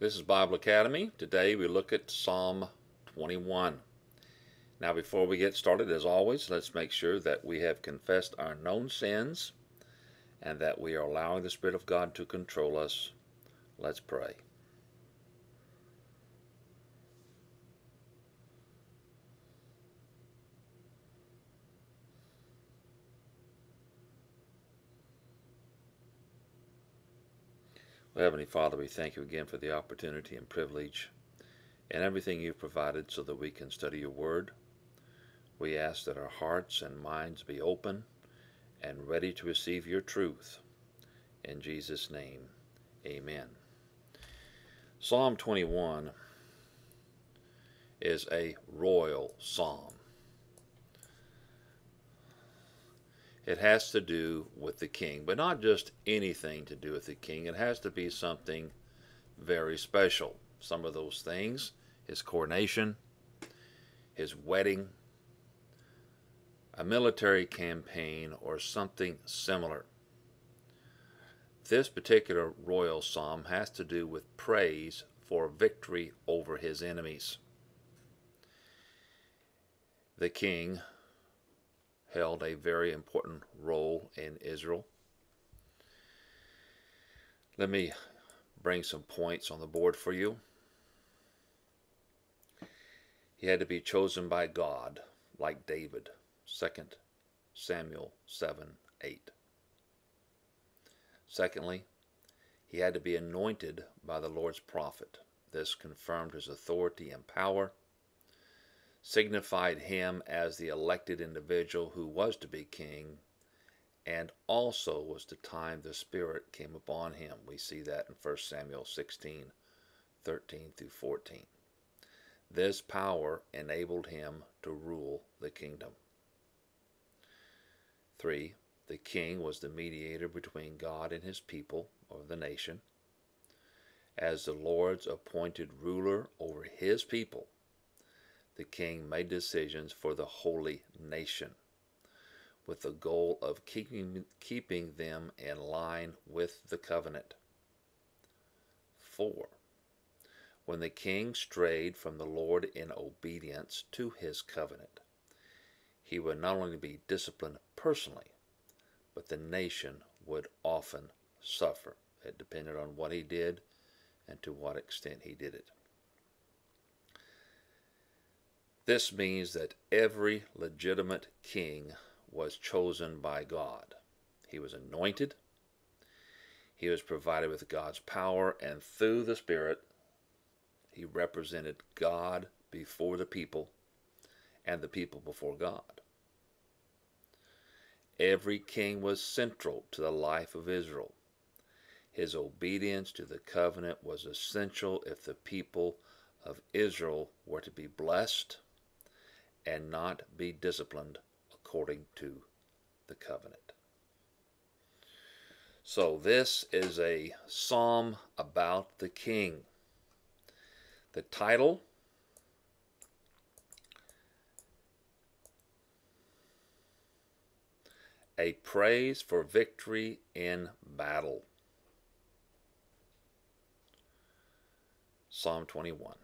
This is Bible Academy. Today we look at Psalm 21. Now, before we get started, as always, let's make sure that we have confessed our known sins and that we are allowing the Spirit of God to control us. Let's pray. Heavenly Father, we thank you again for the opportunity and privilege and everything you've provided so that we can study your word. We ask that our hearts and minds be open and ready to receive your truth. In Jesus' name, amen. Psalm 21 is a royal psalm. It has to do with the king, but not just anything to do with the king. It has to be something very special. Some of those things his coronation, his wedding, a military campaign, or something similar. This particular royal psalm has to do with praise for victory over his enemies. The king held a very important role in Israel. Let me bring some points on the board for you. He had to be chosen by God, like David, 2 Samuel 7 8. Secondly, he had to be anointed by the Lord's prophet. This confirmed his authority and power signified him as the elected individual who was to be king, and also was the time the Spirit came upon him. We see that in 1 Samuel 16 13 through 14. This power enabled him to rule the kingdom. 3. The king was the mediator between God and his people, or the nation. As the Lord's appointed ruler over his people, the king made decisions for the holy nation with the goal of keeping, keeping them in line with the covenant. 4. When the king strayed from the Lord in obedience to his covenant, he would not only be disciplined personally, but the nation would often suffer. It depended on what he did and to what extent he did it. This means that every legitimate king was chosen by God. He was anointed, he was provided with God's power, and through the Spirit, he represented God before the people and the people before God. Every king was central to the life of Israel. His obedience to the covenant was essential if the people of Israel were to be blessed and not be disciplined according to the covenant. So, this is a psalm about the king. The title A Praise for Victory in Battle. Psalm 21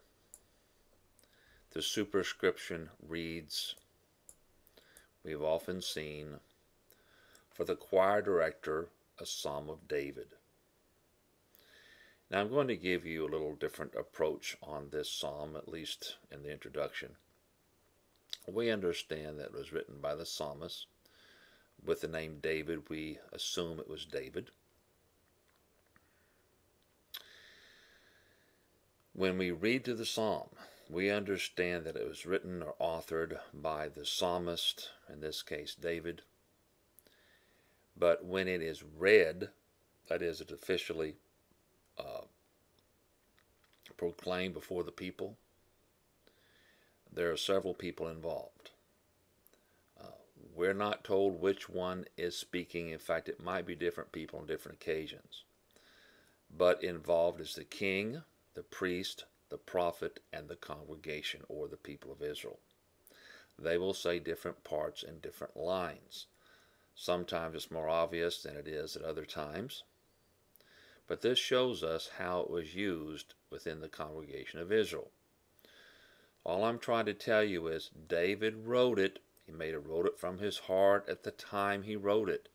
the superscription reads, We have often seen, for the choir director, a Psalm of David. Now I'm going to give you a little different approach on this psalm, at least in the introduction. We understand that it was written by the psalmist. With the name David, we assume it was David. When we read through the psalm, we understand that it was written or authored by the psalmist, in this case David. But when it is read, that is, it officially uh, proclaimed before the people, there are several people involved. Uh, we're not told which one is speaking. In fact, it might be different people on different occasions. But involved is the king, the priest, the prophet and the congregation or the people of Israel. They will say different parts in different lines. Sometimes it's more obvious than it is at other times. but this shows us how it was used within the congregation of Israel. All I'm trying to tell you is David wrote it. He may have wrote it from his heart at the time he wrote it,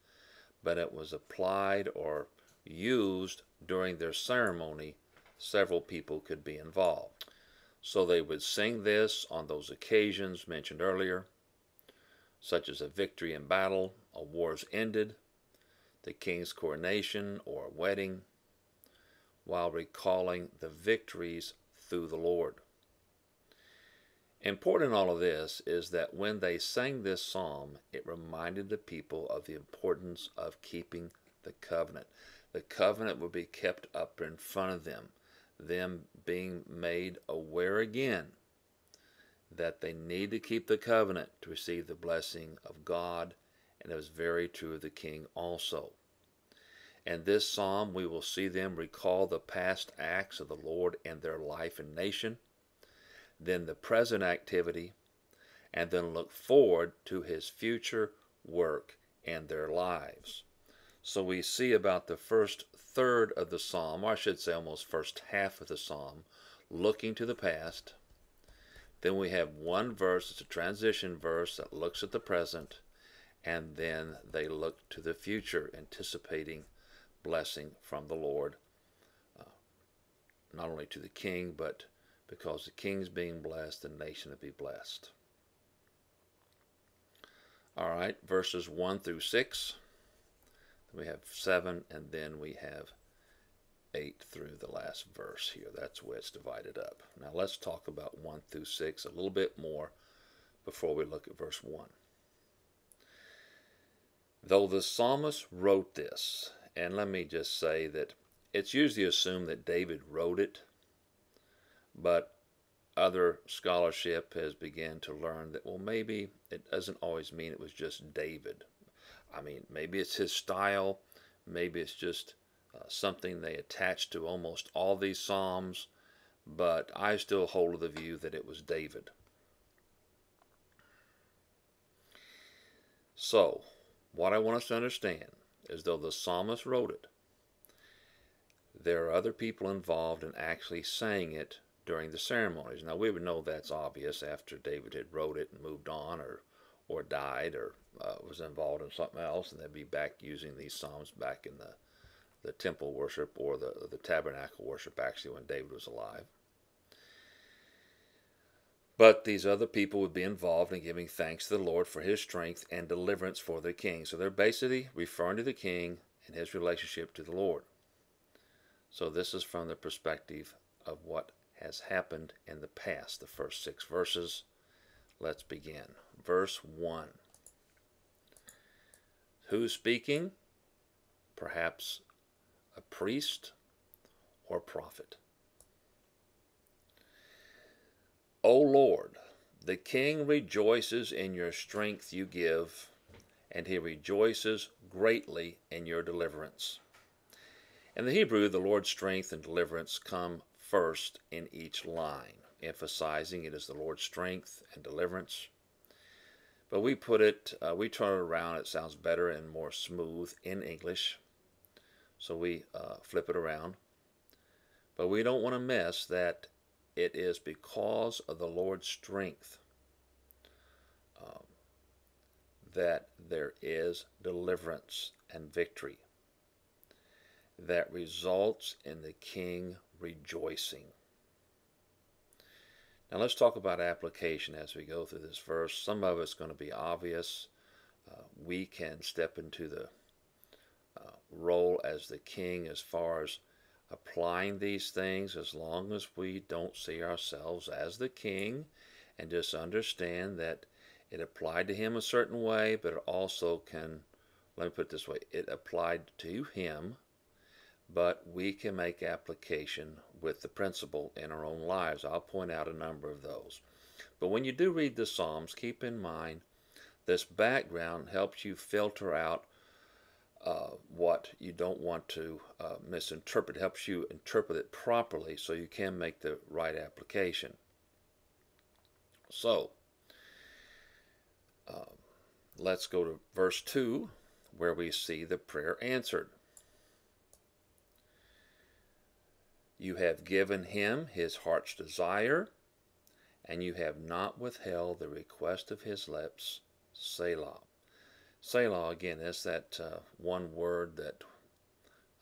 but it was applied or used during their ceremony. Several people could be involved. So they would sing this on those occasions mentioned earlier, such as a victory in battle, a war's ended, the king's coronation or a wedding, while recalling the victories through the Lord. Important in all of this is that when they sang this psalm, it reminded the people of the importance of keeping the covenant. The covenant would be kept up in front of them, them being made aware again that they need to keep the covenant to receive the blessing of God, and it was very true of the king also. In this psalm, we will see them recall the past acts of the Lord and their life and nation, then the present activity, and then look forward to his future work and their lives. So we see about the first third of the psalm, or I should say almost first half of the psalm, looking to the past. Then we have one verse, it's a transition verse that looks at the present, and then they look to the future, anticipating blessing from the Lord, uh, not only to the king, but because the king's being blessed, the nation will be blessed. All right, verses 1 through 6. We have 7, and then we have 8 through the last verse here. That's where it's divided up. Now let's talk about 1 through 6 a little bit more before we look at verse 1. Though the psalmist wrote this, and let me just say that it's usually assumed that David wrote it, but other scholarship has begun to learn that, well, maybe it doesn't always mean it was just David. I mean, maybe it's his style, maybe it's just uh, something they attach to almost all these Psalms, but I still hold the view that it was David. So, what I want us to understand is though the psalmist wrote it. There are other people involved in actually saying it during the ceremonies. Now we would know that's obvious after David had wrote it and moved on or or died or uh, was involved in something else and they'd be back using these psalms back in the the temple worship or the the tabernacle worship actually when David was alive. But these other people would be involved in giving thanks to the Lord for his strength and deliverance for the king. So they're basically referring to the king and his relationship to the Lord. So this is from the perspective of what has happened in the past, the first six verses. Let's begin. Verse 1. Who's speaking? Perhaps a priest or prophet. O Lord, the king rejoices in your strength you give, and he rejoices greatly in your deliverance. In the Hebrew, the Lord's strength and deliverance come first in each line, emphasizing it is the Lord's strength and deliverance. But we put it, uh, we turn it around, it sounds better and more smooth in English. So we uh, flip it around. But we don't want to miss that it is because of the Lord's strength um, that there is deliverance and victory that results in the king rejoicing. Now let's talk about application as we go through this verse. Some of it's going to be obvious. Uh, we can step into the uh, role as the king as far as applying these things as long as we don't see ourselves as the king and just understand that it applied to him a certain way, but it also can, let me put it this way, it applied to him, but we can make application with the principle in our own lives. I'll point out a number of those. But when you do read the Psalms, keep in mind this background helps you filter out uh, what you don't want to uh, misinterpret. Helps you interpret it properly so you can make the right application. So, uh, let's go to verse 2 where we see the prayer answered. You have given him his heart's desire, and you have not withheld the request of his lips. Selah. Selah, again, is that uh, one word that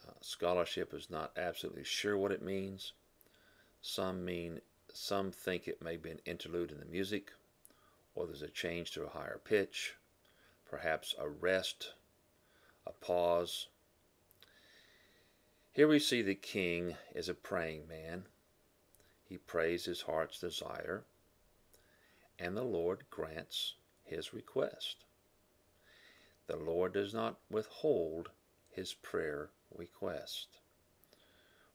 uh, scholarship is not absolutely sure what it means. Some mean, some think it may be an interlude in the music, or there's a change to a higher pitch, perhaps a rest, a pause, here we see the king is a praying man. He prays his heart's desire, and the Lord grants his request. The Lord does not withhold his prayer request.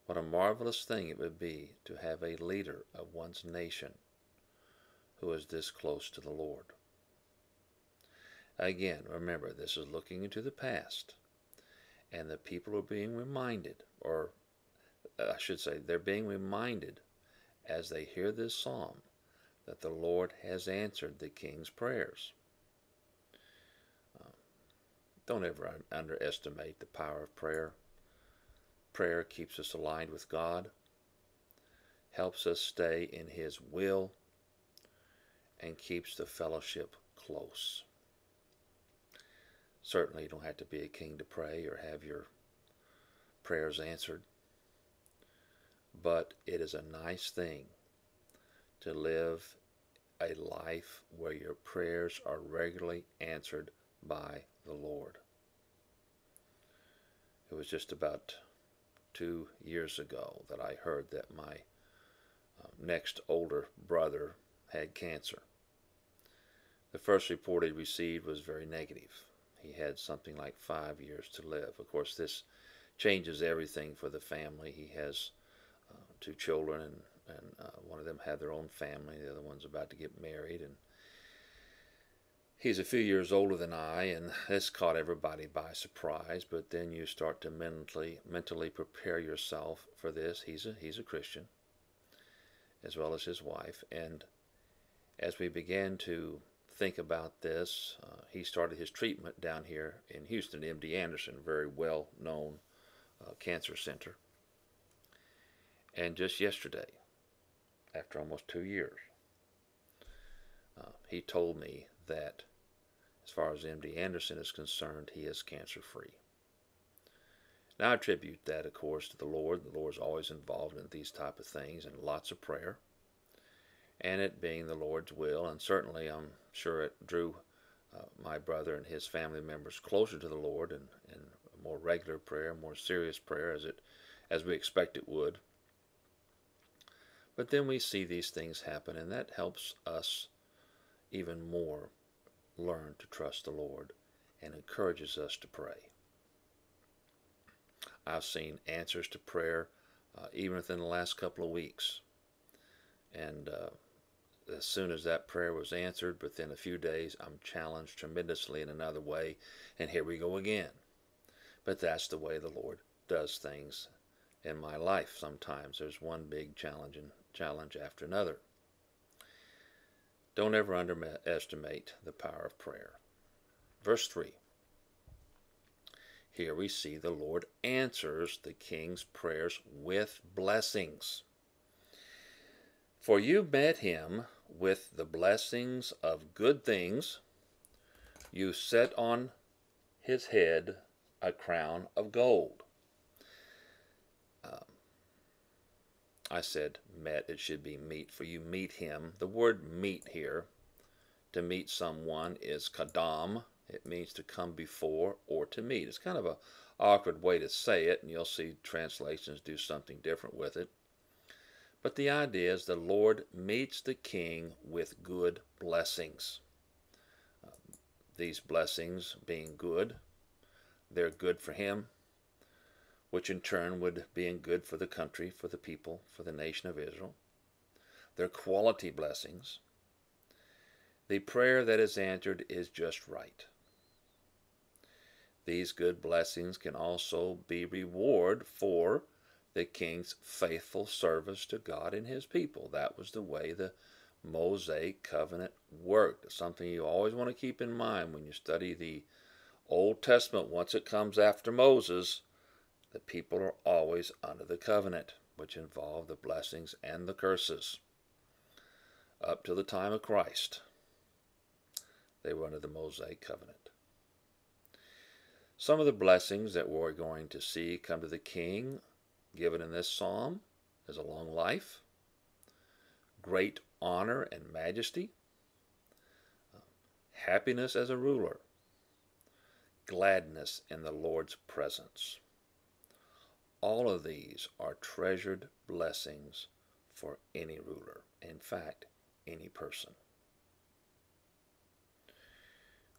What a marvelous thing it would be to have a leader of one's nation who is this close to the Lord. Again, remember, this is looking into the past and the people are being reminded, or I should say, they're being reminded as they hear this psalm that the Lord has answered the king's prayers. Uh, don't ever un underestimate the power of prayer. Prayer keeps us aligned with God, helps us stay in His will, and keeps the fellowship close. Certainly, you don't have to be a king to pray or have your prayers answered. But it is a nice thing to live a life where your prayers are regularly answered by the Lord. It was just about two years ago that I heard that my uh, next older brother had cancer. The first report he received was very negative he had something like five years to live. Of course, this changes everything for the family. He has uh, two children, and, and uh, one of them had their own family. The other one's about to get married, and he's a few years older than I, and this caught everybody by surprise. But then you start to mentally mentally prepare yourself for this. He's a he's a Christian, as well as his wife, and as we began to think about this. Uh, he started his treatment down here in Houston, MD Anderson, very well known uh, cancer center. And just yesterday, after almost two years, uh, he told me that as far as MD Anderson is concerned, he is cancer free. Now I attribute that, of course, to the Lord. The Lord is always involved in these type of things and lots of prayer and it being the Lord's will. And certainly, I'm sure it drew uh, my brother and his family members closer to the Lord and, more regular prayer, more serious prayer, as it as we expect it would. But then we see these things happen, and that helps us even more learn to trust the Lord and encourages us to pray. I've seen answers to prayer uh, even within the last couple of weeks. And uh, as soon as that prayer was answered, within a few days, I'm challenged tremendously in another way, and here we go again. But that's the way the Lord does things in my life. Sometimes there's one big challenge and challenge after another. Don't ever underestimate the power of prayer. Verse 3. Here we see the Lord answers the king's prayers with blessings. For you met him with the blessings of good things. You set on his head a crown of gold. Um, I said met, it should be meet, for you meet him. The word meet here, to meet someone, is kadam. It means to come before or to meet. It's kind of a awkward way to say it, and you'll see translations do something different with it. But the idea is the Lord meets the king with good blessings. These blessings being good, they're good for him, which in turn would be good for the country, for the people, for the nation of Israel. They're quality blessings. The prayer that is answered is just right. These good blessings can also be reward for the king's faithful service to God and his people. That was the way the Mosaic covenant worked. something you always want to keep in mind when you study the Old Testament. Once it comes after Moses, the people are always under the covenant. which involved the blessings and the curses. Up to the time of Christ, they were under the Mosaic covenant. Some of the blessings that we're going to see come to the king, given in this psalm, is a long life, great honor and majesty, uh, happiness as a ruler, gladness in the Lord's presence. All of these are treasured blessings for any ruler, in fact, any person.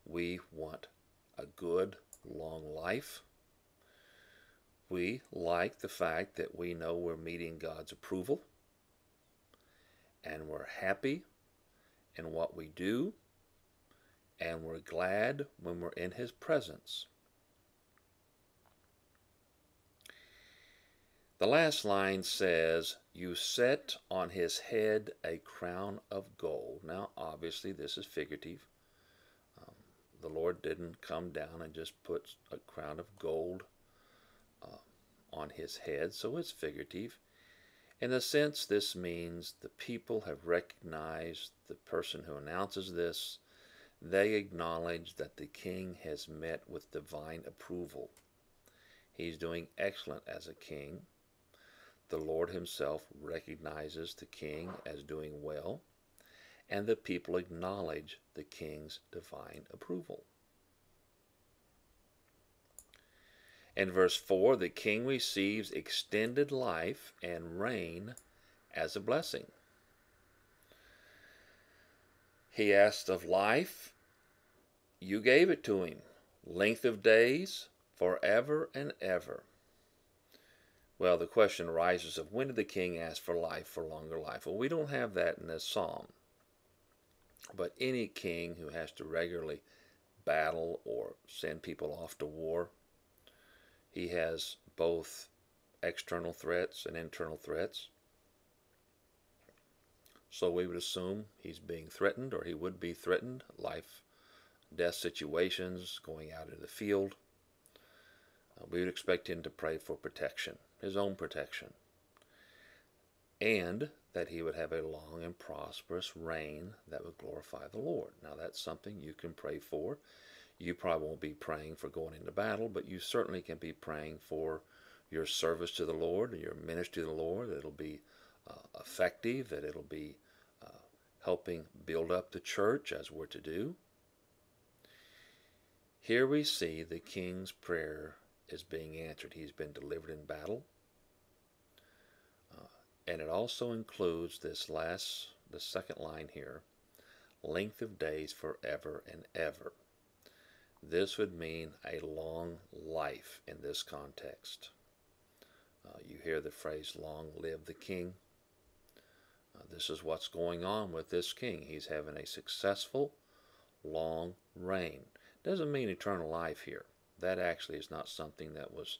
We want a good, long life. We like the fact that we know we're meeting God's approval and we're happy in what we do and we're glad when we're in His presence. The last line says, You set on his head a crown of gold. Now, obviously, this is figurative. Um, the Lord didn't come down and just put a crown of gold on his head, so it's figurative. In a sense, this means the people have recognized the person who announces this. They acknowledge that the king has met with divine approval. He's doing excellent as a king. The Lord himself recognizes the king as doing well, and the people acknowledge the king's divine approval. In verse 4, the king receives extended life and reign as a blessing. He asked of life, you gave it to him. Length of days, forever and ever. Well, the question arises of when did the king ask for life, for longer life? Well, we don't have that in this psalm. But any king who has to regularly battle or send people off to war, he has both external threats and internal threats. So we would assume he's being threatened or he would be threatened, life, death situations, going out in the field. Uh, we would expect him to pray for protection his own protection, and that he would have a long and prosperous reign that would glorify the Lord. Now, that's something you can pray for. You probably won't be praying for going into battle, but you certainly can be praying for your service to the Lord, and your ministry to the Lord, that it'll be uh, effective, that it'll be uh, helping build up the church as we're to do. Here we see the king's prayer is being answered. He's been delivered in battle and it also includes this last, the second line here, length of days forever and ever. This would mean a long life in this context. Uh, you hear the phrase, long live the king. Uh, this is what's going on with this king. He's having a successful, long reign. Doesn't mean eternal life here. That actually is not something that was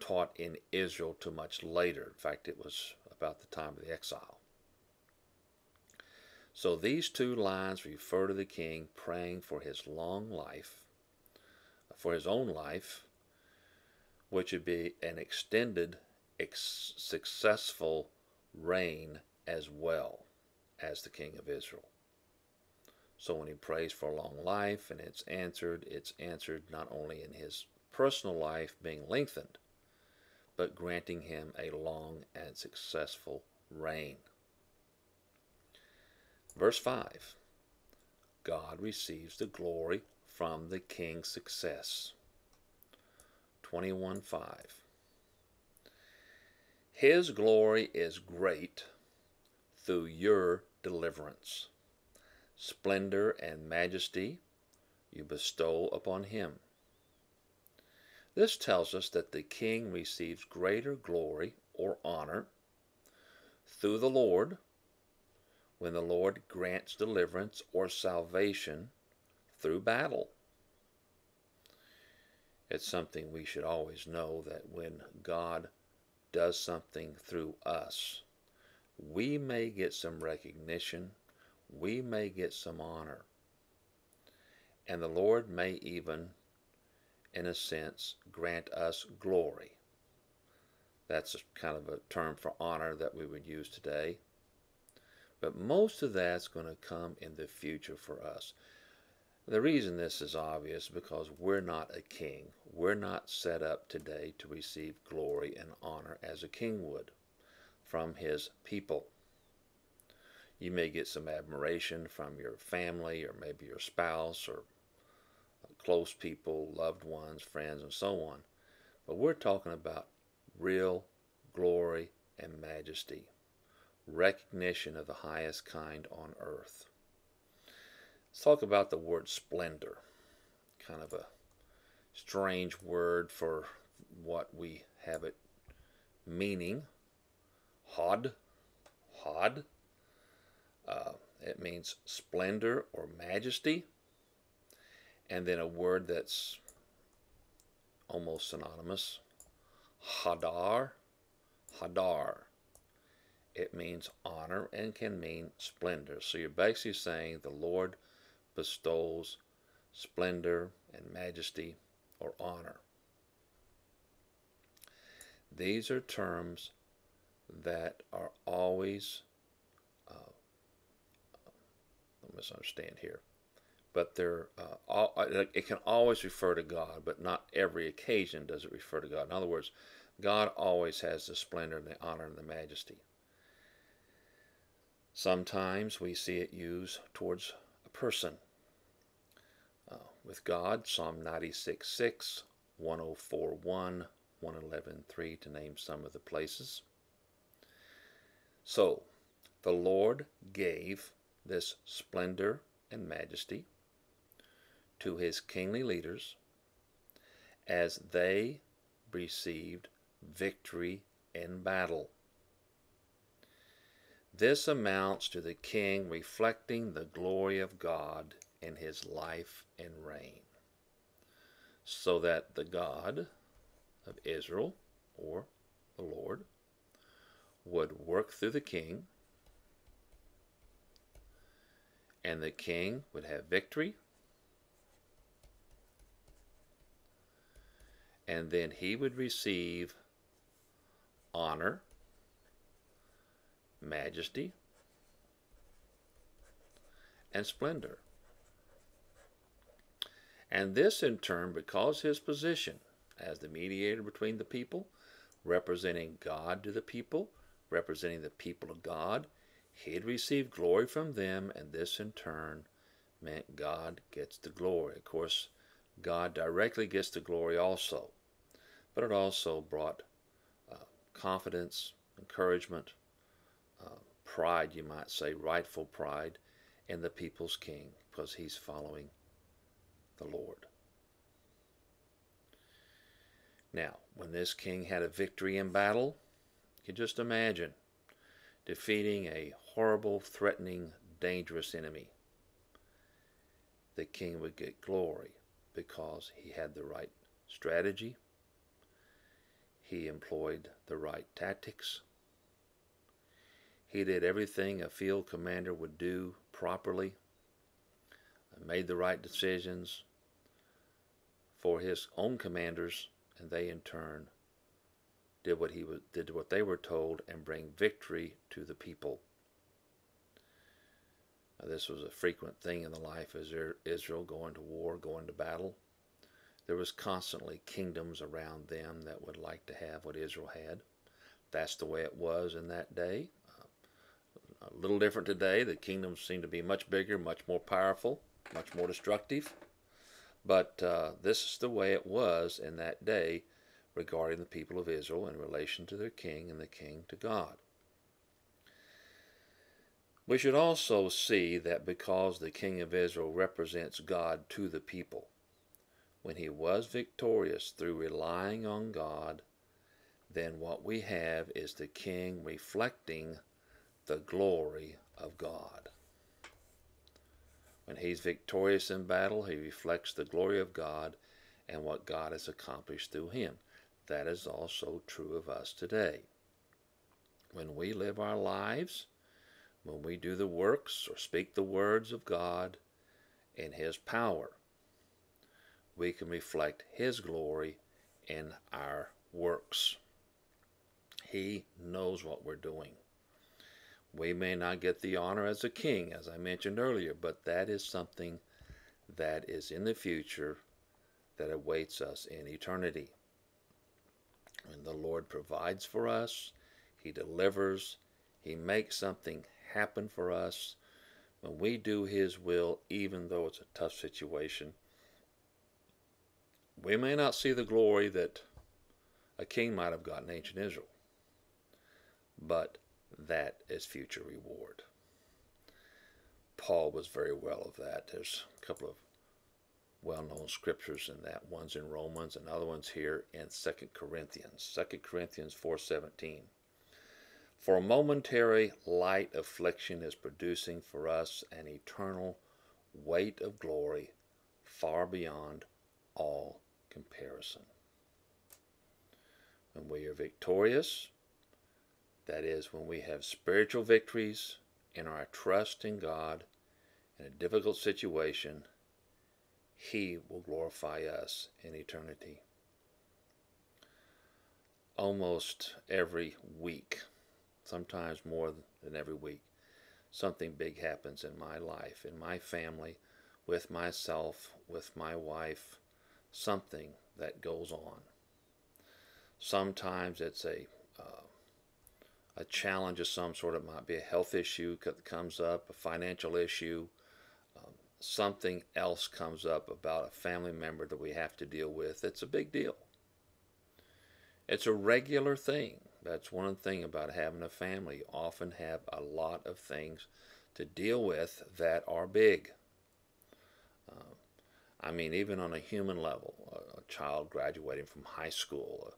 taught in Israel too much later. In fact, it was about the time of the exile. So these two lines refer to the king praying for his long life, for his own life, which would be an extended, ex successful reign as well as the king of Israel. So when he prays for a long life and it's answered, it's answered not only in his personal life being lengthened, but granting him a long and successful reign. Verse 5 God receives the glory from the king's success. 21 5 His glory is great through your deliverance. Splendor and majesty you bestow upon him. This tells us that the king receives greater glory or honor through the Lord when the Lord grants deliverance or salvation through battle. It's something we should always know that when God does something through us, we may get some recognition, we may get some honor, and the Lord may even in a sense, grant us glory. That's kind of a term for honor that we would use today. But most of that's going to come in the future for us. The reason this is obvious because we're not a king. We're not set up today to receive glory and honor as a king would from his people. You may get some admiration from your family or maybe your spouse or close people, loved ones, friends, and so on. But we're talking about real glory and majesty, recognition of the highest kind on earth. Let's talk about the word splendor. Kind of a strange word for what we have it meaning. Hod. Hod. Uh, it means splendor or majesty. And then a word that's almost synonymous. Hadar. Hadar. It means honor and can mean splendor. So you're basically saying the Lord bestows splendor and majesty or honor. These are terms that are always, uh, don't misunderstand here, but they're, uh, all, uh, it can always refer to God, but not every occasion does it refer to God. In other words, God always has the splendor and the honor and the majesty. Sometimes we see it used towards a person. With God, Psalm 96 6, 104 1, 111 3, to name some of the places. So, the Lord gave this splendor and majesty to his kingly leaders as they received victory in battle. This amounts to the king reflecting the glory of God in his life and reign, so that the God of Israel, or the Lord, would work through the king, and the king would have victory, and then he would receive honor majesty, and splendor. And this in turn because his position as the mediator between the people, representing God to the people, representing the people of God, he'd receive glory from them, and this in turn meant God gets the glory. Of course, God directly gets the glory also, but it also brought uh, confidence, encouragement, pride, you might say, rightful pride in the people's king because he's following the Lord. Now, when this king had a victory in battle, you can just imagine defeating a horrible, threatening, dangerous enemy. The king would get glory because he had the right strategy, he employed the right tactics, he did everything a field commander would do properly, made the right decisions for his own commanders, and they in turn did what he was, did what they were told and bring victory to the people. Now, this was a frequent thing in the life of Israel going to war, going to battle. There was constantly kingdoms around them that would like to have what Israel had. That's the way it was in that day a little different today. The kingdoms seem to be much bigger, much more powerful, much more destructive. But uh, this is the way it was in that day regarding the people of Israel in relation to their king and the king to God. We should also see that because the king of Israel represents God to the people, when he was victorious through relying on God, then what we have is the king reflecting the glory of God. When he's victorious in battle, he reflects the glory of God and what God has accomplished through him. That is also true of us today. When we live our lives, when we do the works or speak the words of God in his power, we can reflect his glory in our works. He knows what we're doing. We may not get the honor as a king, as I mentioned earlier, but that is something that is in the future that awaits us in eternity. And the Lord provides for us, He delivers, He makes something happen for us. When we do His will, even though it's a tough situation, we may not see the glory that a king might have gotten in ancient Israel, but that is future reward. Paul was very well of that. There's a couple of well-known scriptures in that. One's in Romans, another one's here in 2 Corinthians. 2 Corinthians 4.17. For a momentary light affliction is producing for us an eternal weight of glory far beyond all comparison. When we are victorious, that is, when we have spiritual victories in our trust in God in a difficult situation, He will glorify us in eternity. Almost every week, sometimes more than every week, something big happens in my life, in my family, with myself, with my wife, something that goes on. Sometimes it's a a challenge of some sort. It might be a health issue that comes up, a financial issue, um, something else comes up about a family member that we have to deal with. It's a big deal. It's a regular thing. That's one thing about having a family. You often have a lot of things to deal with that are big. Uh, I mean, even on a human level, a, a child graduating from high school,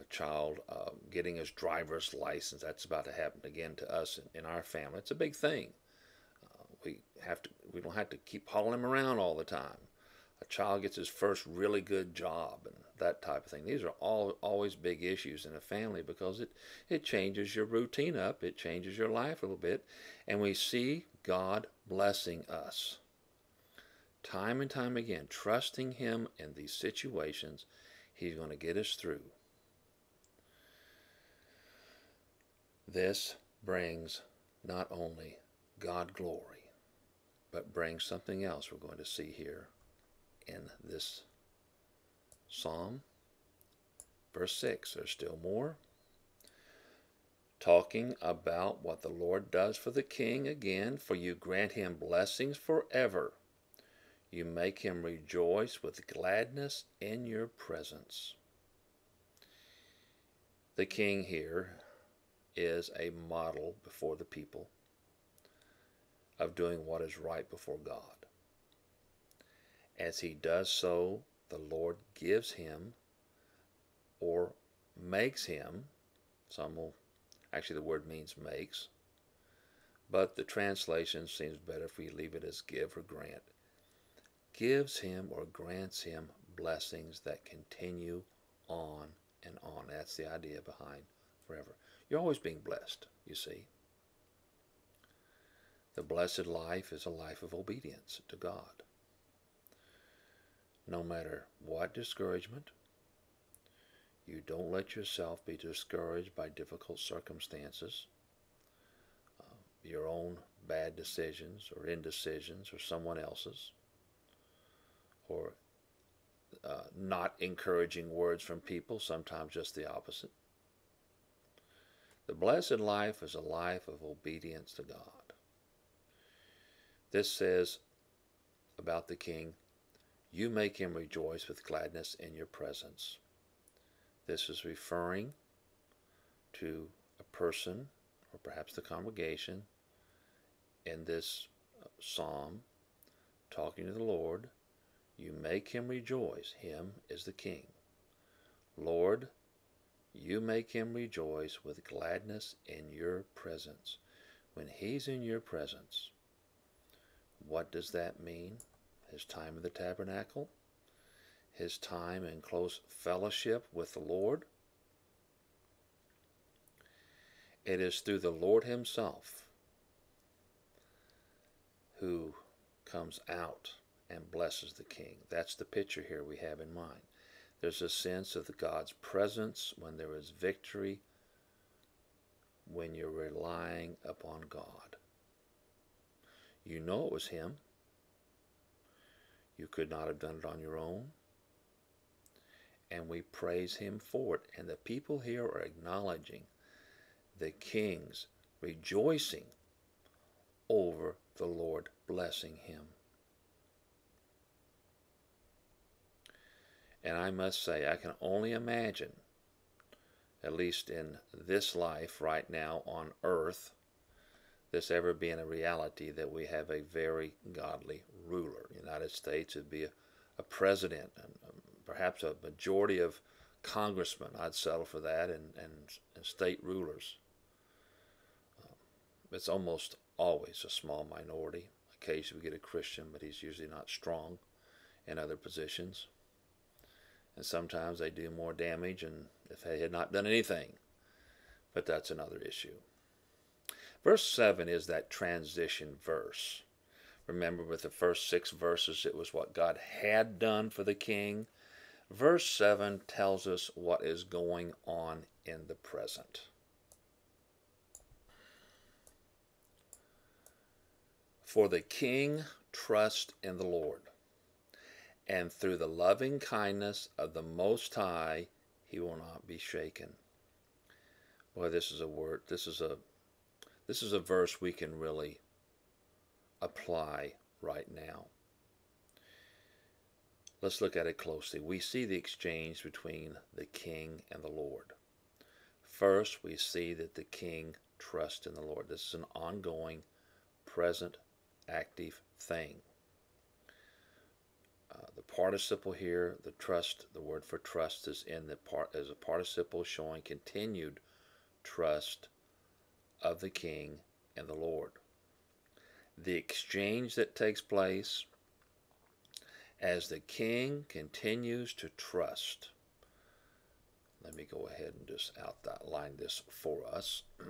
a child uh, getting his driver's license. That's about to happen again to us in, in our family. It's a big thing. Uh, we have to. We don't have to keep hauling him around all the time. A child gets his first really good job and that type of thing. These are all always big issues in a family because it it changes your routine up. It changes your life a little bit, and we see God blessing us time and time again, trusting Him in these situations. He's going to get us through. This brings not only God glory, but brings something else we're going to see here in this psalm. Verse 6, there's still more. Talking about what the Lord does for the king again, for you grant him blessings forever. You make him rejoice with gladness in your presence. The king here is a model before the people of doing what is right before God. As he does so, the Lord gives him or makes him, some will, actually the word means makes, but the translation seems better if we leave it as give or grant, gives him or grants him blessings that continue on and on. That's the idea behind forever. You're always being blessed, you see. The blessed life is a life of obedience to God. No matter what discouragement, you don't let yourself be discouraged by difficult circumstances, uh, your own bad decisions or indecisions or someone else's, or uh, not encouraging words from people, sometimes just the opposite. The blessed life is a life of obedience to God. This says about the king, you make him rejoice with gladness in your presence. This is referring to a person, or perhaps the congregation, in this psalm, talking to the Lord. You make him rejoice. Him is the king. Lord, you make him rejoice with gladness in your presence. When he's in your presence, what does that mean? His time in the tabernacle? His time in close fellowship with the Lord? It is through the Lord himself who comes out and blesses the king. That's the picture here we have in mind. There's a sense of God's presence when there is victory when you're relying upon God. You know it was Him. You could not have done it on your own. And we praise Him for it. And the people here are acknowledging the kings rejoicing over the Lord blessing him. And I must say, I can only imagine, at least in this life right now on earth, this ever being a reality that we have a very godly ruler. United States would be a, a president and um, perhaps a majority of congressmen. I'd settle for that and, and, and state rulers. Um, it's almost always a small minority. Occasionally we get a Christian, but he's usually not strong in other positions. And sometimes they do more damage and if they had not done anything. But that's another issue. Verse 7 is that transition verse. Remember, with the first six verses, it was what God had done for the king. Verse 7 tells us what is going on in the present. For the king trust in the Lord, and through the loving kindness of the Most High, he will not be shaken. Boy, this is a word. This is a this is a verse we can really apply right now. Let's look at it closely. We see the exchange between the king and the Lord. First, we see that the king trusts in the Lord. This is an ongoing, present active thing. Uh, the participle here, the trust, the word for trust is in the part as a participle showing continued trust of the king and the Lord. The exchange that takes place as the king continues to trust. Let me go ahead and just outline this for us.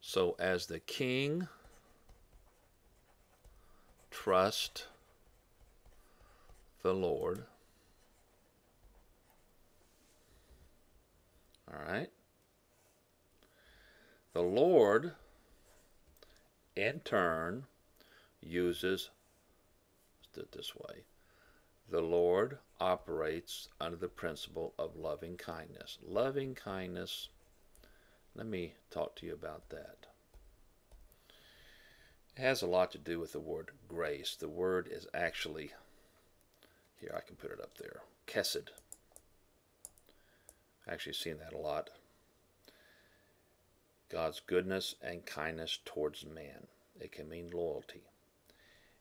So as the king trust the Lord. All right. The Lord, in turn, uses, it this way, the Lord operates under the principle of loving kindness. Loving kindness let me talk to you about that. Has a lot to do with the word grace. The word is actually, here I can put it up there, chesed. Actually seen that a lot. God's goodness and kindness towards man. It can mean loyalty.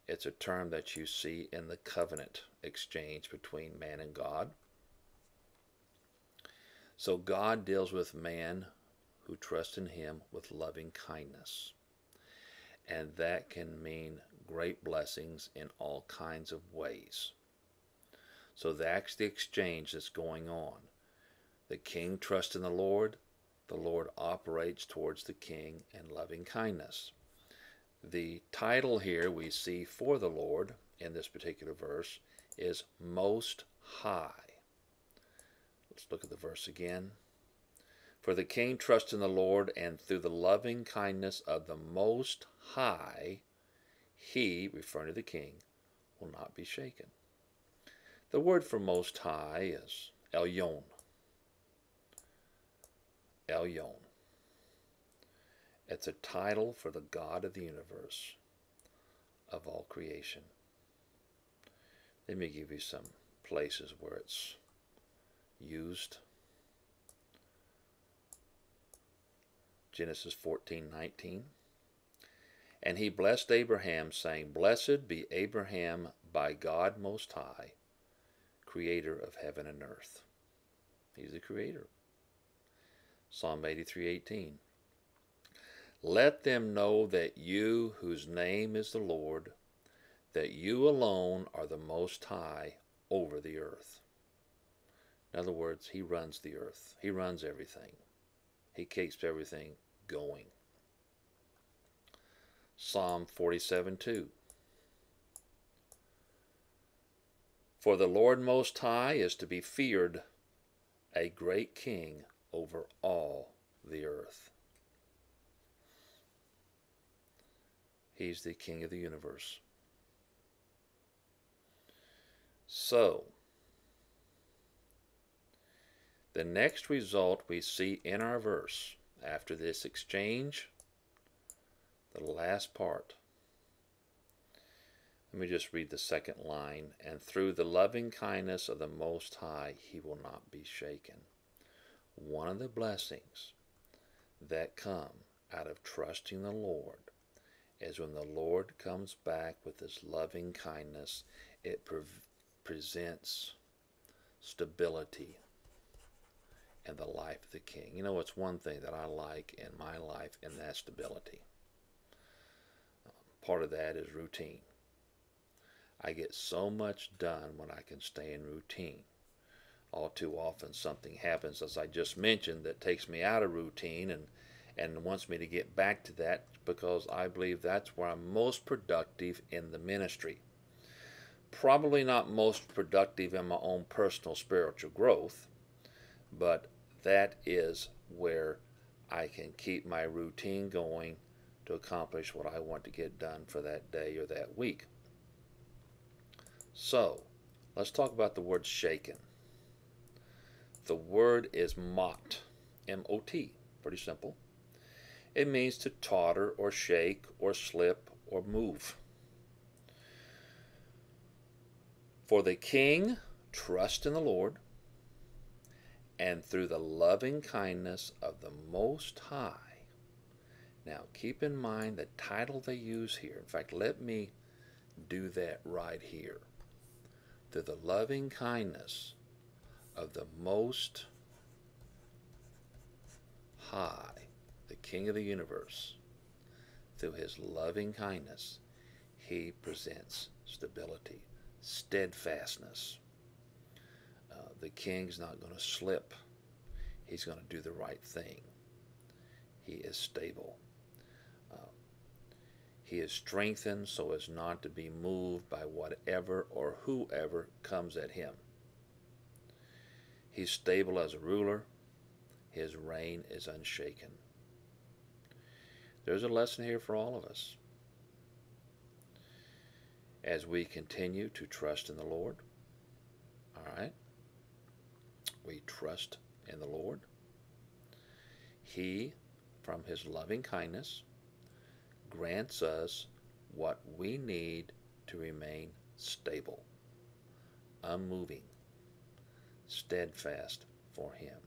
It's a term that you see in the covenant exchange between man and God. So God deals with man who trust in him with loving kindness. And that can mean great blessings in all kinds of ways. So that's the exchange that's going on. The king trusts in the Lord. The Lord operates towards the king in loving kindness. The title here we see for the Lord in this particular verse is Most High. Let's look at the verse again. For the king trusts in the Lord, and through the loving kindness of the Most High, he, referring to the king, will not be shaken. The word for Most High is Elyon. Elyon. It's a title for the God of the universe, of all creation. Let me give you some places where it's used. Genesis 14, 19. And he blessed Abraham, saying, Blessed be Abraham by God Most High, creator of heaven and earth. He's the creator. Psalm 83, 18. Let them know that you, whose name is the Lord, that you alone are the Most High over the earth. In other words, He runs the earth. He runs everything. He keeps everything going. Psalm 47 2. For the Lord Most High is to be feared a great king over all the earth. He's the king of the universe. So, the next result we see in our verse after this exchange, the last part. Let me just read the second line. And through the loving kindness of the Most High, he will not be shaken. One of the blessings that come out of trusting the Lord is when the Lord comes back with his loving kindness, it pre presents stability and the life of the king. You know, it's one thing that I like in my life, and that's stability. Part of that is routine. I get so much done when I can stay in routine. All too often, something happens, as I just mentioned, that takes me out of routine and and wants me to get back to that because I believe that's where I'm most productive in the ministry. Probably not most productive in my own personal spiritual growth, but that is where I can keep my routine going to accomplish what I want to get done for that day or that week. So, let's talk about the word shaken. The word is mot, M O T, pretty simple. It means to totter or shake or slip or move. For the king trust in the Lord, and through the loving kindness of the Most High. Now keep in mind the title they use here. In fact, let me do that right here. Through the loving kindness of the Most High the King of the universe, through his loving kindness, he presents stability, steadfastness. Uh, the king's not going to slip. He's going to do the right thing. He is stable. He is strengthened so as not to be moved by whatever or whoever comes at him. He's stable as a ruler. His reign is unshaken. There's a lesson here for all of us. As we continue to trust in the Lord, all right, we trust in the Lord. He, from his loving kindness, grants us what we need to remain stable, unmoving, steadfast for him.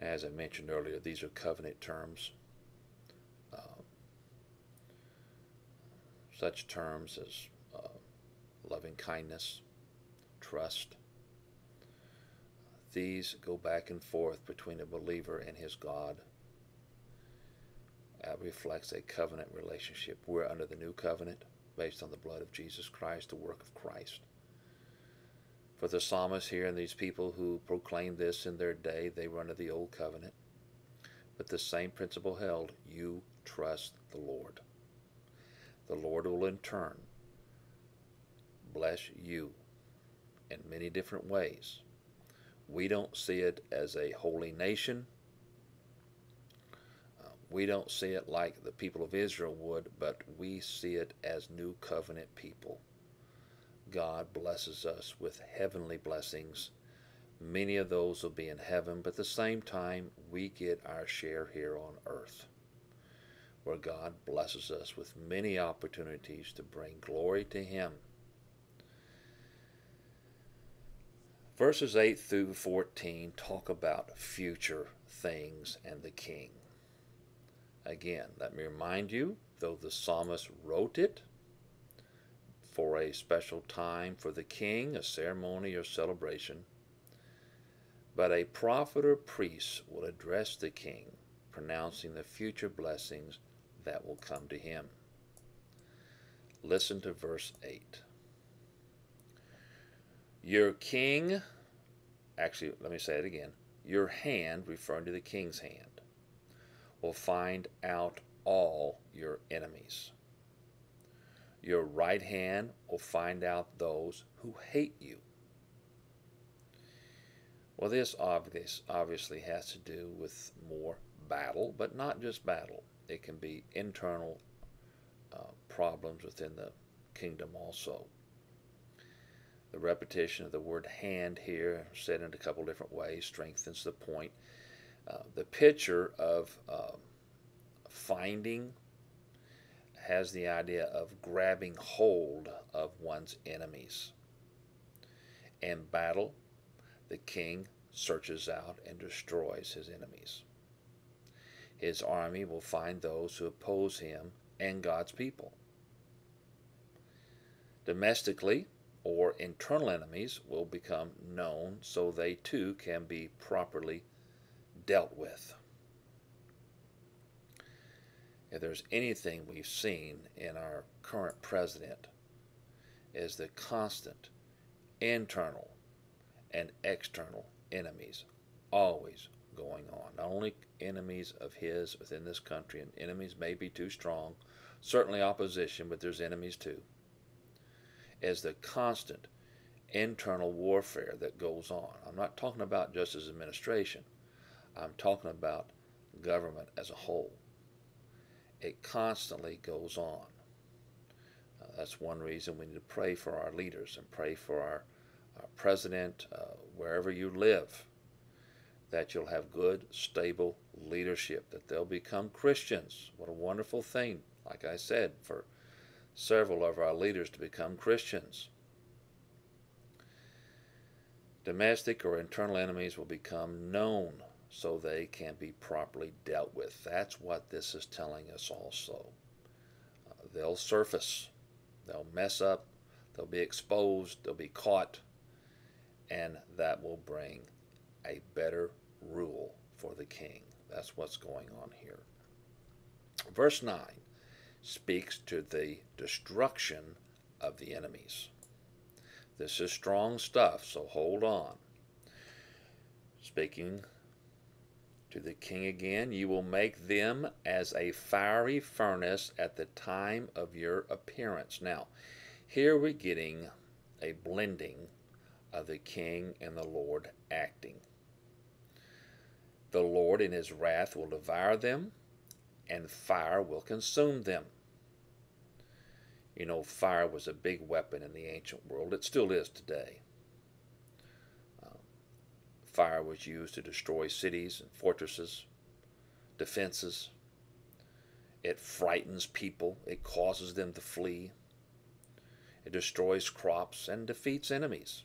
As I mentioned earlier, these are covenant terms. Uh, such terms as uh, loving kindness, trust. These go back and forth between a believer and his God. That reflects a covenant relationship. We're under the new covenant based on the blood of Jesus Christ, the work of Christ. For the psalmist here and these people who proclaimed this in their day, they were under the old covenant. But the same principle held you trust the Lord. The Lord will in turn bless you in many different ways. We don't see it as a holy nation. Uh, we don't see it like the people of Israel would, but we see it as new covenant people. God blesses us with heavenly blessings. Many of those will be in heaven, but at the same time, we get our share here on earth, where God blesses us with many opportunities to bring glory to Him. Verses 8 through 14 talk about future things and the king. Again, let me remind you, though the psalmist wrote it, for a special time for the king, a ceremony or celebration. But a prophet or priest will address the king, pronouncing the future blessings that will come to him. Listen to verse 8. Your king, actually, let me say it again. Your hand, referring to the king's hand, will find out all your enemies Your right hand will find out those who hate you. Well, this obvious, obviously has to do with more battle, but not just battle. It can be internal uh, problems within the kingdom also. The repetition of the word hand here, said in a couple different ways, strengthens the point. Uh, the picture of uh, finding has the idea of grabbing hold of one's enemies. In battle, the king searches out and destroys his enemies. His army will find those who oppose him and God's people. Domestically, or internal enemies will become known so they too can be properly dealt with. If there's anything we've seen in our current president is the constant internal and external enemies always going on. Not only enemies of his within this country, and enemies may be too strong, certainly opposition, but there's enemies too as the constant internal warfare that goes on. I'm not talking about just as administration. I'm talking about government as a whole. It constantly goes on. Uh, that's one reason we need to pray for our leaders and pray for our, our president, uh, wherever you live, that you'll have good, stable leadership, that they'll become Christians. What a wonderful thing, like I said, for several of our leaders to become Christians. Domestic or internal enemies will become known so they can be properly dealt with. That's what this is telling us also. Uh, they'll surface, they'll mess up, they'll be exposed, they'll be caught, and that will bring a better rule for the king. That's what's going on here. Verse 9 speaks to the destruction of the enemies. This is strong stuff, so hold on. Speaking to the king again, you will make them as a fiery furnace at the time of your appearance. Now, here we're getting a blending of the king and the Lord acting. The Lord in his wrath will devour them, and fire will consume them. You know, fire was a big weapon in the ancient world. It still is today. Um, fire was used to destroy cities and fortresses, defenses. It frightens people, it causes them to flee. It destroys crops and defeats enemies.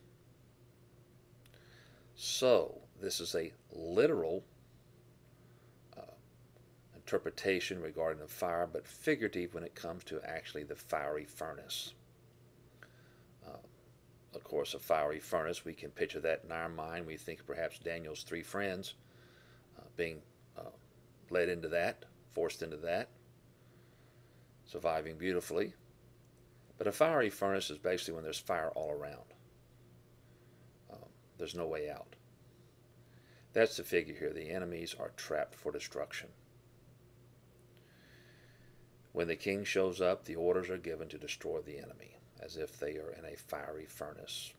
So, this is a literal interpretation regarding the fire, but figurative when it comes to actually the fiery furnace. Uh, of course, a fiery furnace, we can picture that in our mind. We think perhaps Daniel's three friends uh, being uh, led into that, forced into that, surviving beautifully. But a fiery furnace is basically when there's fire all around. Um, there's no way out. That's the figure here. The enemies are trapped for destruction. When the king shows up, the orders are given to destroy the enemy, as if they are in a fiery furnace.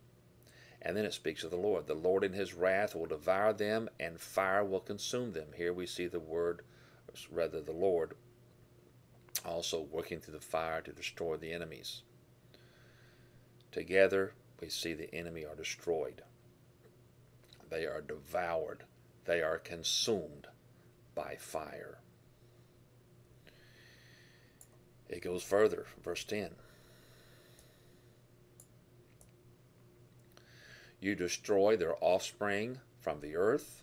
And then it speaks of the Lord. The Lord in his wrath will devour them, and fire will consume them. Here we see the word, rather, the Lord also working through the fire to destroy the enemies. Together, we see the enemy are destroyed. They are devoured. They are consumed by fire. It goes further, verse 10. You destroy their offspring from the earth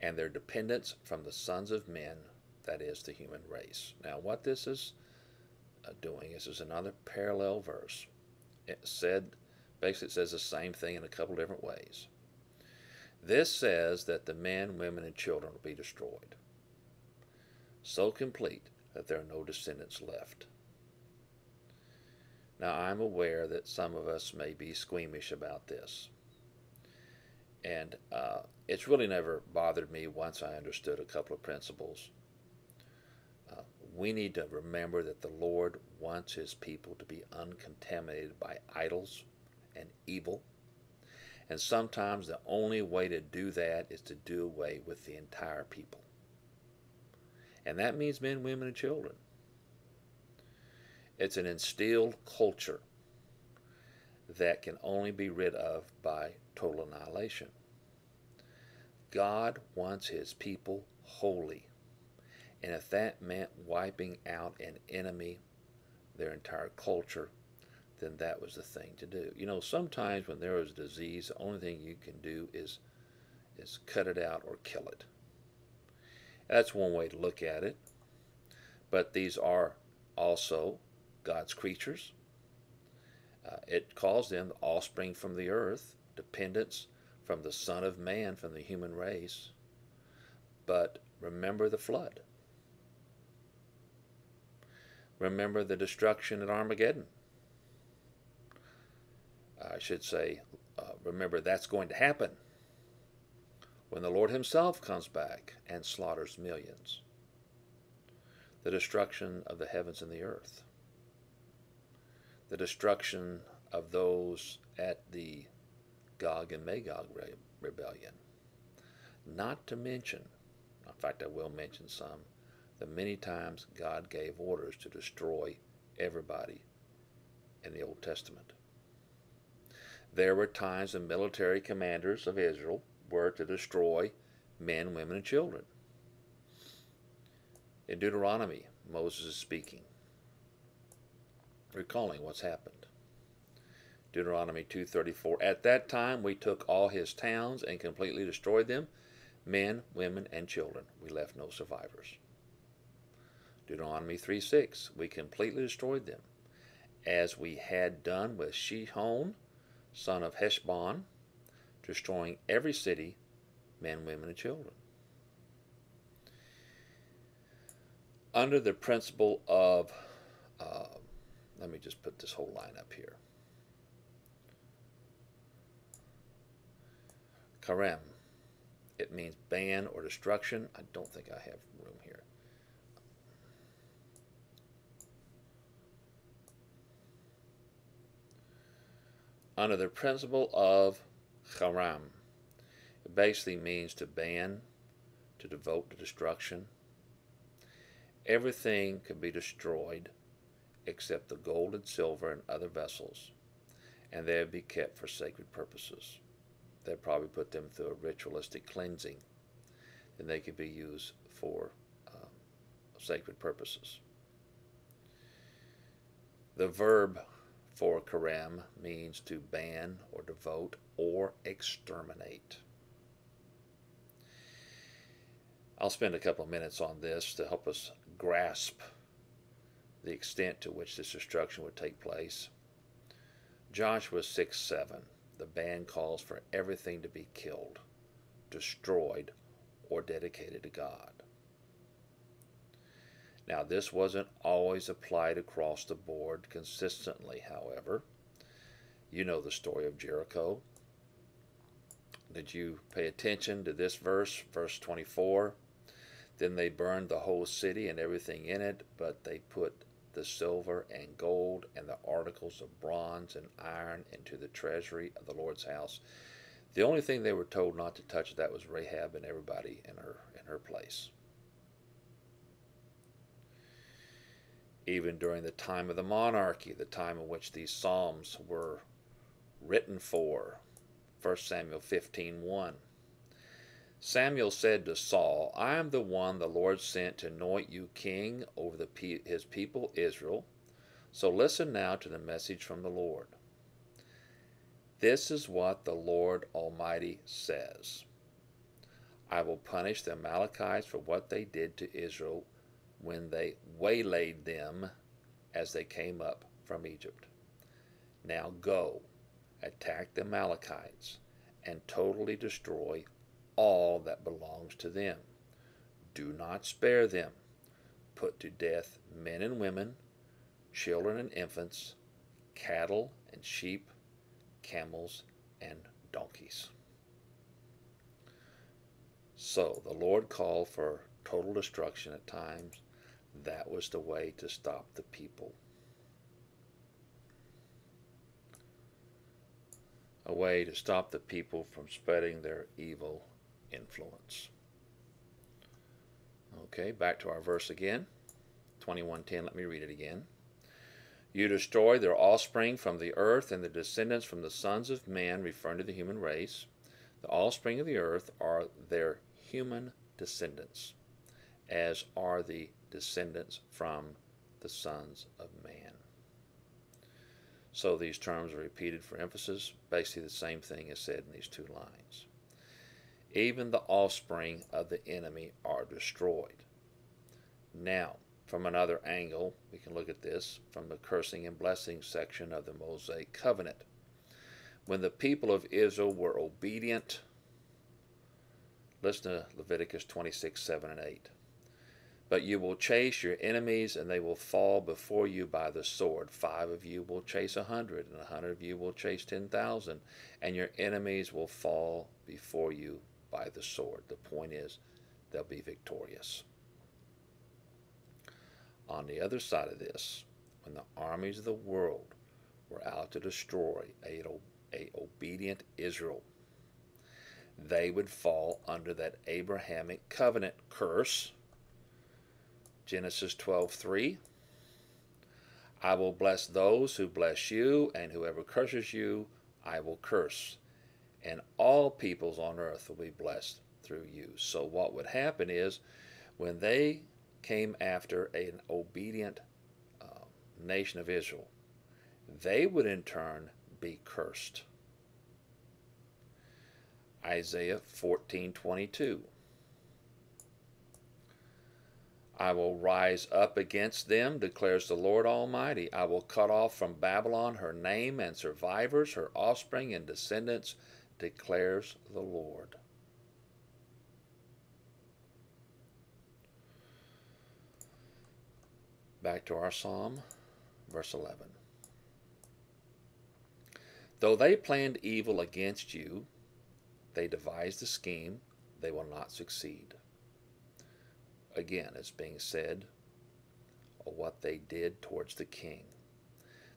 and their dependents from the sons of men, that is, the human race. Now, what this is uh, doing is, is another parallel verse. It said, basically, it says the same thing in a couple different ways. This says that the men, women, and children will be destroyed. So complete that there are no descendants left. Now, I'm aware that some of us may be squeamish about this. And uh, it's really never bothered me once I understood a couple of principles. Uh, we need to remember that the Lord wants his people to be uncontaminated by idols and evil. And sometimes the only way to do that is to do away with the entire people. And that means men, women, and children. It's an instilled culture that can only be rid of by total annihilation. God wants his people holy. And if that meant wiping out an enemy, their entire culture, then that was the thing to do. You know, sometimes when there is a disease, the only thing you can do is is cut it out or kill it. That's one way to look at it. But these are also God's creatures. Uh, it calls them the offspring from the earth, dependents from the Son of Man, from the human race. But remember the flood. Remember the destruction at Armageddon. I should say, uh, remember that's going to happen when the Lord Himself comes back and slaughters millions. The destruction of the heavens and the earth. The destruction of those at the Gog and Magog re- rebellion. Not to mention, in fact, I will mention some, the many times God gave orders to destroy everybody in the Old Testament. There were times the military commanders of Israel were to destroy men, women, and children. In Deuteronomy, Moses is speaking, recalling what's happened. Deuteronomy 2:34 At that time we took all his towns and completely destroyed them, men, women, and children. We left no survivors. Deuteronomy 3:6 We completely destroyed them, as we had done with Sihon son of Heshbon, destroying every city, men, women, and children. Under the principle of, uh, let me just put this whole line up here. cherem, it means ban or destruction. I don't think I have room here. under the principle of haram. It basically means to ban, to devote to destruction. Everything can be destroyed except the gold and silver and other vessels, and they would be kept for sacred purposes. They'd probably put them through a ritualistic cleansing, and they could be used for um, sacred purposes. The verb for karam means to ban or devote or exterminate. I'll spend a couple of minutes on this to help us grasp the extent to which this destruction would take place. Joshua 6 7, the ban calls for everything to be killed, destroyed, or dedicated to God. Now, this wasn't always applied across the board consistently, however. You know the story of Jericho. Did you pay attention to this verse, verse 24? Then they burned the whole city and everything in it, but they put the silver and gold and the articles of bronze and iron into the treasury of the Lord's house. The only thing they were told not to touch that was Rahab and everybody in her in her place. even during the time of the monarchy, the time in which these psalms were written for. 1 Samuel 15:1. Samuel said to Saul, I am the one the Lord sent to anoint you king over the, his people Israel. So listen now to the message from the Lord. This is what the Lord Almighty says I will punish the Amalekites for what they did to Israel when they waylaid them as they came up from Egypt. Now go, attack the Amalekites, and totally destroy all that belongs to them. Do not spare them. Put to death men and women, children and infants, cattle and sheep, camels and donkeys. So the Lord called for total destruction at times That was the way to stop the people. A way to stop the people from spreading their evil influence. Okay, back to our verse again. 21:10. Let me read it again. You destroy their offspring from the earth and the descendants from the sons of man, referring to the human race. The offspring of the earth are their human descendants, as are the descendants from the sons of man. So these terms are repeated for emphasis. Basically, the same thing is said in these two lines. Even the offspring of the enemy are destroyed. Now, from another angle, we can look at this from the cursing and blessing section of the Mosaic covenant. When the people of Israel were obedient, listen to Leviticus 26, 7 and 8. But you will chase your enemies, and they will fall before you by the sword. Five of you will chase a hundred, and a hundred of you will chase ten thousand, and your enemies will fall before you by the sword. The point is, they'll be victorious. On the other side of this, when the armies of the world were out to destroy a, a obedient Israel, they would fall under that Abrahamic covenant curse. Genesis 12:3 I will bless those who bless you, and whoever curses you, I will curse. And all peoples on earth will be blessed through you. So what would happen is when they came after an obedient uh, nation of Israel, they would in turn be cursed. Isaiah 14:22 I will rise up against them, declares the Lord Almighty. I will cut off from Babylon her name and survivors, her offspring and descendants, declares the Lord. Back to our psalm, verse 11. Though they planned evil against you, they devised a scheme, they will not succeed. Again, it's being said of what they did towards the king.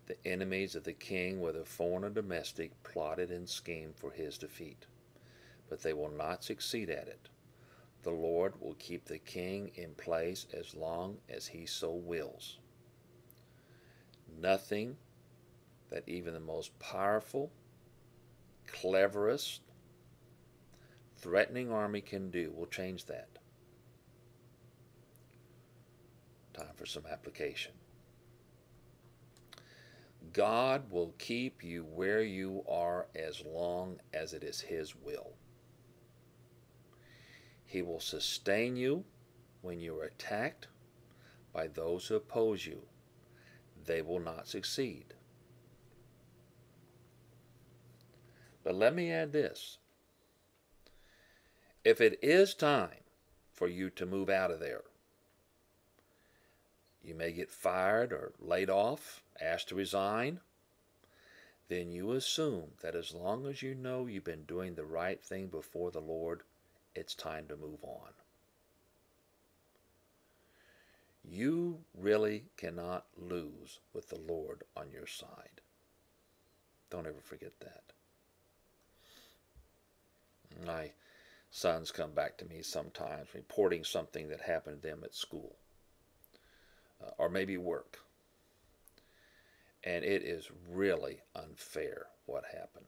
The enemies of the king, whether foreign or domestic, plotted and schemed for his defeat, but they will not succeed at it. The Lord will keep the king in place as long as he so wills. Nothing that even the most powerful, cleverest, threatening army can do will change that. Time for some application. God will keep you where you are as long as it is His will. He will sustain you when you are attacked by those who oppose you. They will not succeed. But let me add this. If it is time for you to move out of there, you may get fired or laid off, asked to resign, then you assume that as long as you know you've been doing the right thing before the Lord, it's time to move on. You really cannot lose with the Lord on your side. Don't ever forget that. My sons come back to me sometimes reporting something that happened to them at school or maybe work. And it is really unfair what happened.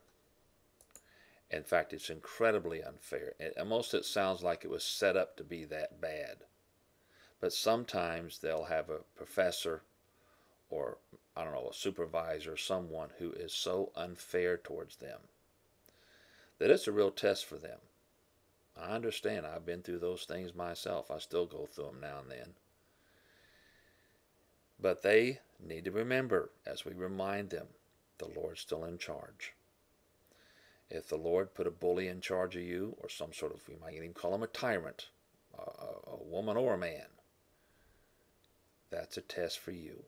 In fact, it's incredibly unfair. It, almost it sounds like it was set up to be that bad. But sometimes they'll have a professor or, I don't know, a supervisor, someone who is so unfair towards them that it's a real test for them. I understand. I've been through those things myself. I still go through them now and then. But they need to remember, as we remind them, the Lord's still in charge. If the Lord put a bully in charge of you, or some sort of, we might even call him a tyrant, a, a woman or a man, that's a test for you.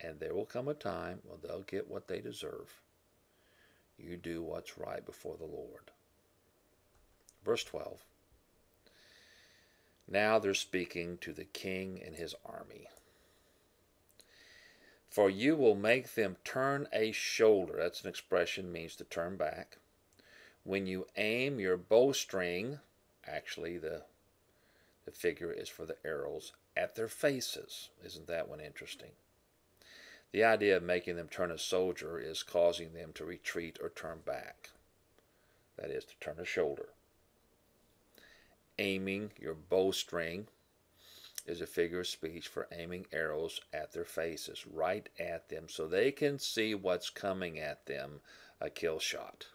And there will come a time when they'll get what they deserve. You do what's right before the Lord. Verse 12. Now they're speaking to the king and his army. For you will make them turn a shoulder. That's an expression, means to turn back. When you aim your bowstring, actually the the figure is for the arrows at their faces. Isn't that one interesting? The idea of making them turn a soldier is causing them to retreat or turn back. That is, to turn a shoulder. Aiming your bowstring is a figure of speech for aiming arrows at their faces, right at them, so they can see what's coming at them, a kill shot.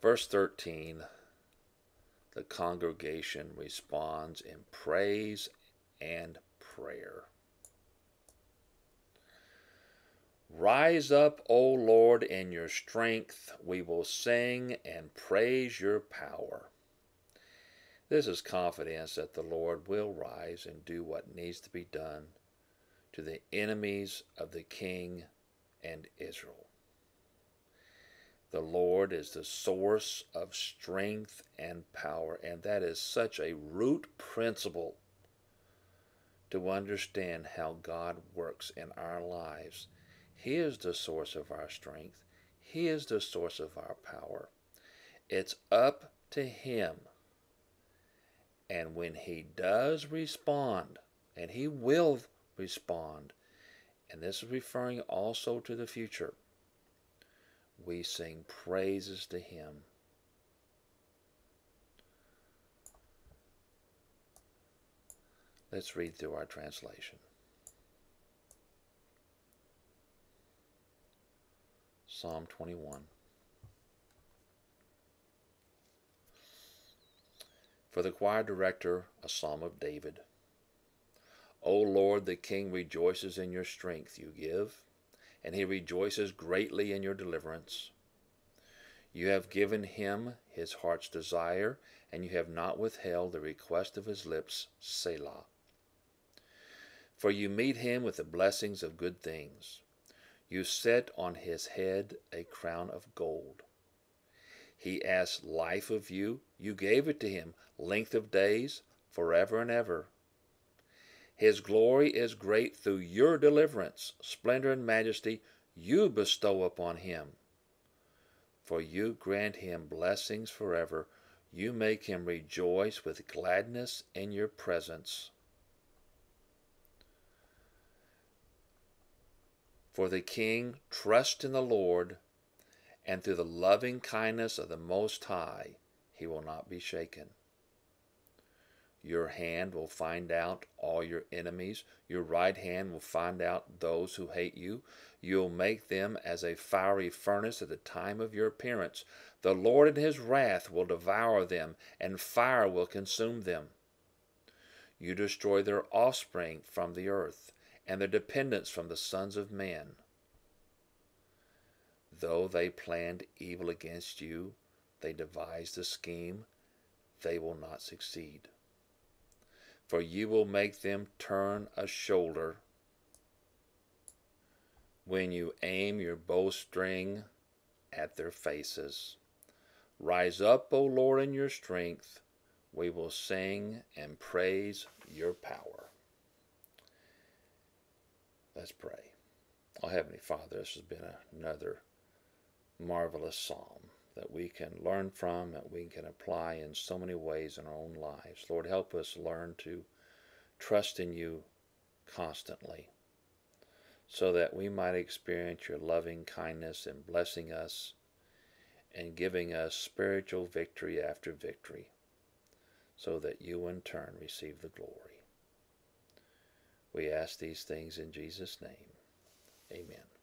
Verse 13 the congregation responds in praise and prayer. Rise up, O Lord, in your strength. We will sing and praise your power. This is confidence that the Lord will rise and do what needs to be done to the enemies of the king and Israel. The Lord is the source of strength and power, and that is such a root principle to understand how God works in our lives. He is the source of our strength, He is the source of our power. It's up to Him. And when He does respond, and He will respond, and this is referring also to the future we sing praises to Him. Let's read through our translation. Psalm 21. For the choir director, a psalm of David. O Lord, the King rejoices in your strength you give and he rejoices greatly in your deliverance. You have given him his heart's desire, and you have not withheld the request of his lips, Selah. For you meet him with the blessings of good things. You set on his head a crown of gold. He asked life of you. You gave it to him, length of days, forever and ever. His glory is great through your deliverance. Splendor and majesty you bestow upon him. For you grant him blessings forever. You make him rejoice with gladness in your presence. For the king trusts in the Lord, and through the loving kindness of the Most High he will not be shaken. Your hand will find out all your enemies. Your right hand will find out those who hate you. You'll make them as a fiery furnace at the time of your appearance. The Lord in his wrath will devour them, and fire will consume them. You destroy their offspring from the earth, and their dependents from the sons of men. Though they planned evil against you, they devised a scheme, they will not succeed for you will make them turn a shoulder when you aim your bowstring at their faces. Rise up, O Lord, in your strength. We will sing and praise your power. Let's pray. Oh, Heavenly Father, this has been another marvelous psalm that we can learn from, that we can apply in so many ways in our own lives. Lord, help us learn to trust in you constantly so that we might experience your loving kindness in blessing us and giving us spiritual victory after victory so that you in turn receive the glory. We ask these things in Jesus' name. Amen.